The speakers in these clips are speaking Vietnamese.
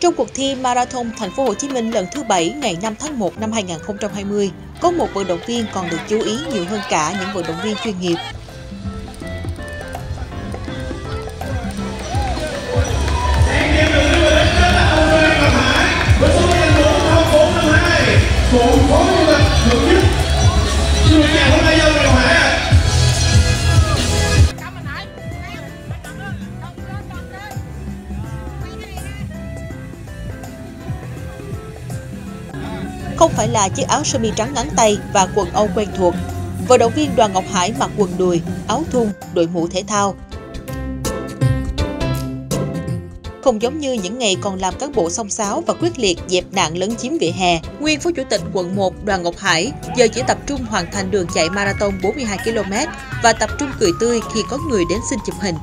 Trong cuộc thi Marathon Thành phố Hồ Chí Minh lần thứ 7 ngày 5 tháng 1 năm 2020, có một vận động viên còn được chú ý nhiều hơn cả những vận động viên chuyên nghiệp. Không phải là chiếc áo sơ mi trắng ngắn tay và quần âu quen thuộc. Vận động viên Đoàn Ngọc Hải mặc quần đùi, áo thun, đội mũ thể thao. Không giống như những ngày còn làm cán bộ song sáo và quyết liệt dẹp nạn lấn chiếm vỉa hè, nguyên phó chủ tịch quận 1 Đoàn Ngọc Hải giờ chỉ tập trung hoàn thành đường chạy marathon 42 km và tập trung cười tươi khi có người đến xin chụp hình.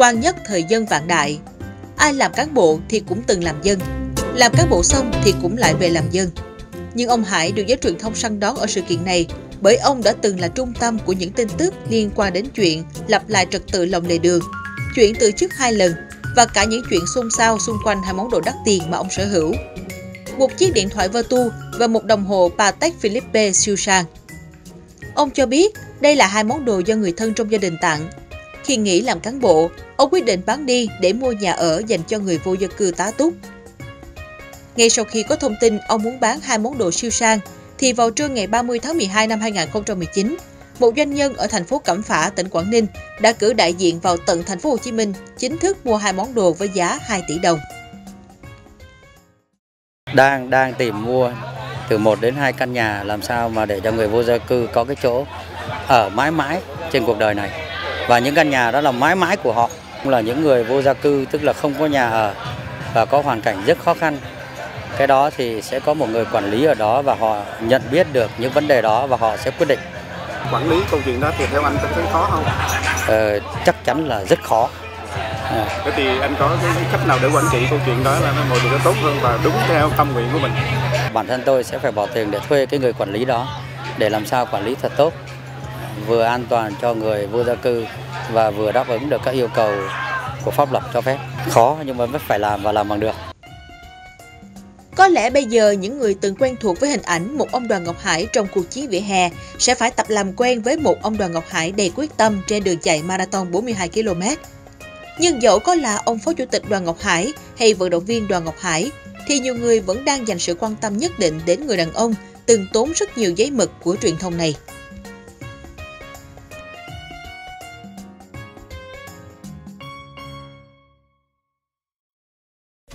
Quan nhất thời dân vạn đại. Ai làm cán bộ thì cũng từng làm dân. Làm cán bộ xong thì cũng lại về làm dân. Nhưng ông Hải được giới truyền thông săn đón ở sự kiện này bởi ông đã từng là trung tâm của những tin tức liên quan đến chuyện lập lại trật tự lòng lề đường, chuyện từ chức hai lần và cả những chuyện xôn xao xung quanh hai món đồ đắt tiền mà ông sở hữu. Một chiếc điện thoại Vertu và một đồng hồ Patek Philippe siêu sang. Ông cho biết đây là hai món đồ do người thân trong gia đình tặng khi nghỉ làm cán bộ, ông quyết định bán đi để mua nhà ở dành cho người vô gia cư tá túc. Ngay sau khi có thông tin ông muốn bán hai món đồ siêu sang, thì vào trưa ngày 30 tháng 12 năm 2019, một doanh nhân ở thành phố Cẩm Phả, tỉnh Quảng Ninh đã cử đại diện vào tận thành phố Hồ Chí Minh chính thức mua hai món đồ với giá 2 tỷ đồng. Đang đang tìm mua từ 1 đến 2 căn nhà làm sao mà để cho người vô gia cư có cái chỗ ở mãi mãi trên cuộc đời này và những căn nhà đó là mãi mãi của họ. Là những người vô gia cư tức là không có nhà ở và có hoàn cảnh rất khó khăn. Cái đó thì sẽ có một người quản lý ở đó và họ nhận biết được những vấn đề đó và họ sẽ quyết định. Quản lý câu chuyện đó thì theo anh có thấy khó không? Ờ, chắc chắn là rất khó. À. thế thì anh có cái cách nào để quản trị câu chuyện đó là mọi việc nó tốt hơn và đúng theo tâm nguyện của mình? Bản thân tôi sẽ phải bỏ tiền để thuê cái người quản lý đó để làm sao quản lý thật tốt vừa an toàn cho người vô gia cư và vừa đáp ứng được các yêu cầu của pháp luật cho phép. Khó nhưng mà vẫn phải làm và làm bằng được. Có lẽ bây giờ những người từng quen thuộc với hình ảnh một ông Đoàn Ngọc Hải trong cuộc chiến vỉa hè sẽ phải tập làm quen với một ông Đoàn Ngọc Hải đầy quyết tâm trên đường chạy marathon 42 km. Nhưng dẫu có là ông Phó Chủ tịch Đoàn Ngọc Hải hay vận động viên Đoàn Ngọc Hải, thì nhiều người vẫn đang dành sự quan tâm nhất định đến người đàn ông từng tốn rất nhiều giấy mực của truyền thông này.